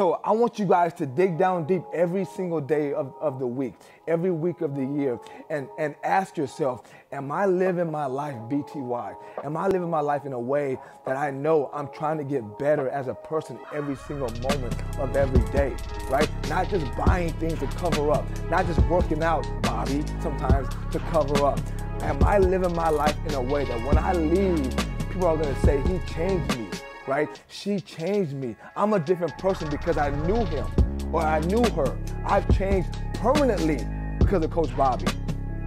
So I want you guys to dig down deep every single day of, of the week, every week of the year, and, and ask yourself, am I living my life BTY? Am I living my life in a way that I know I'm trying to get better as a person every single moment of every day, right? Not just buying things to cover up, not just working out, Bobby, sometimes to cover up. Am I living my life in a way that when I leave, people are gonna say, he changed me right? She changed me. I'm a different person because I knew him or I knew her. I've changed permanently because of Coach Bobby,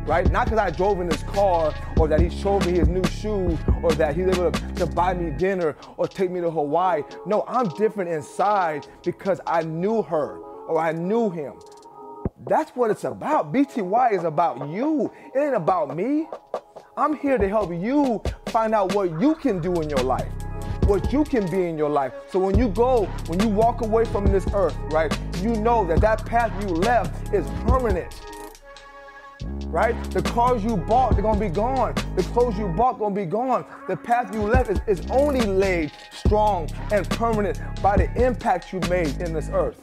right? Not because I drove in his car or that he showed me his new shoes or that he was able to, buy me dinner or take me to Hawaii. No, I'm different inside because I knew her or I knew him. That's what it's about. BTY is about you. It ain't about me. I'm here to help you find out what you can do in your life what you can be in your life. So when you go, when you walk away from this earth, right, you know that that path you left is permanent. Right? The cars you bought, they're gonna be gone. The clothes you bought gonna be gone. The path you left is, is only laid strong and permanent by the impact you made in this earth.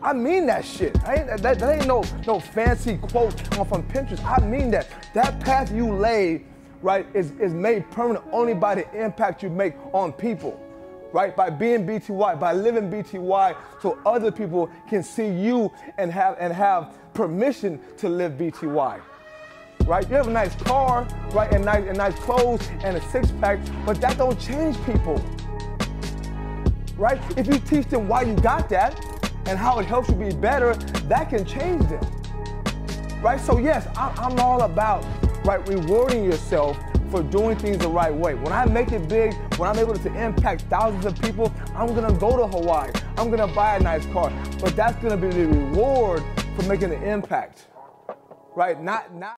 I mean that shit. I Ain't, that, that ain't no, no fancy quote from Pinterest. I mean that. That path you laid right, is, is made permanent only by the impact you make on people, right? By being BTY, by living BTY, so other people can see you and have and have permission to live BTY. Right? You have a nice car, right, and nice and nice clothes and a six pack, but that don't change people. Right? If you teach them why you got that and how it helps you be better, that can change them. Right? So yes, I'm all about right? Rewarding yourself for doing things the right way. When I make it big, when I'm able to impact thousands of people, I'm gonna go to Hawaii. I'm gonna buy a nice car. But that's gonna be the reward for making the impact, right? Not, not.